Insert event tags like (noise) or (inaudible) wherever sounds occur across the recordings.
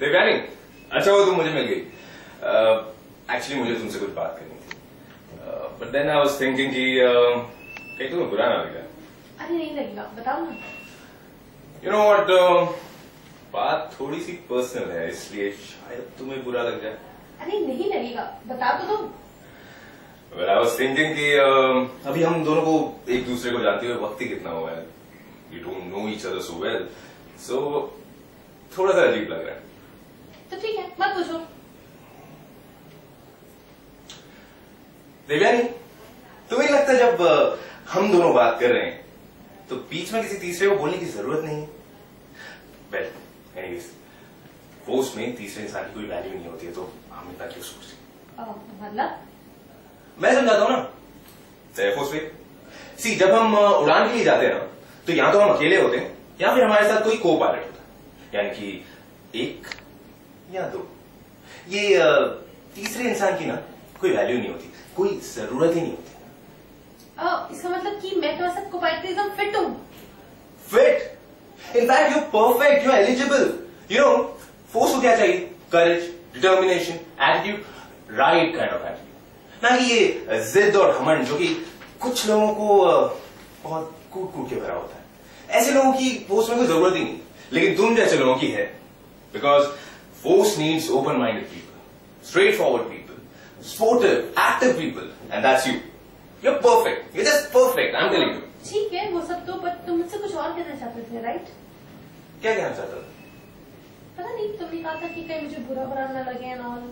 देवयानी अच्छा वो तुम मुझे मिल गई। एक्चुअली मुझे तुमसे कुछ बात करनी थी। But then I was thinking कि कहीं तुम्हें बुरा ना लगा अरे नहीं लगेगा बताओ ना। यू नो व्हाट बात थोड़ी सी पर्सनल है इसलिए शायद तुम्हें बुरा लग जाए। अरे नहीं लगेगा बता तो दो। Well, I was थिंकिंग कि uh, अभी हम दोनों को एक दूसरे को जानते हुए वक्त ही कितना हुआ है we don't know each other so well so थोड़ा सा अजीब लग रहा है। तो ठीक है मत पूछो। देवयानी तुम्हें लगता है जब हम दोनों बात कर रहे हैं तो बीच में किसी तीसरे को बोलने की ज़रूरत नहीं है? वेल एनीवेज पोस्ट में तीसरे इंसान की कोई वैल्यू नहीं होती है तो हम इतना क्यों सोचते? मतलब? मैं समझाता हूँ ना। एयरफोर्स पे सी जब हम उड़ान के लिए जाते हैं ना तो या तो हम अकेले होते हैं या फिर हमारे साथ कोई को पायलट होता है। यानी कि एक या दो। ये तीसरे इंसान की ना कोई वैल्यू नहीं होती कोई ज़रूरत ही नहीं होती। इसका मतलब कि मैं तुम्हारे साथ कोपाइटिज्म फिट हूँ। Fit in fact you perfect you eligible you know force को क्या चाहिए। Courage determination attitude right kind of attitude ना कि ये जिद और घमंड जो कि कुछ लोगों को बहुत कूट कूट के भरा होता है। ऐसे लोगों की फोर्स में कोई ज़रूरत ही नहीं। लेकिन तुम जैसे लोगों की है। Because force needs open minded people straightforward people sportive active people and that's you you perfect you just perfect I am telling you ठीक है वो सब तो बट तुम मुझसे कुछ और कहना चाहते थे राइट क्या कहना चाहता था पता नहीं तुमने कहा था कि कहीं मुझे बुरा बुरा न लगे एंड ऑल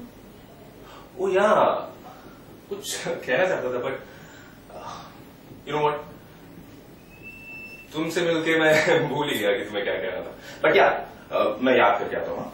ओ या। कुछ कहना चाहता था बट यू नो व्हाट तुमसे मिलके मैं (laughs) भूल ही गया कि तुम्हें क्या कहना था बट यार मैं याद करके आता हूँ हाँ?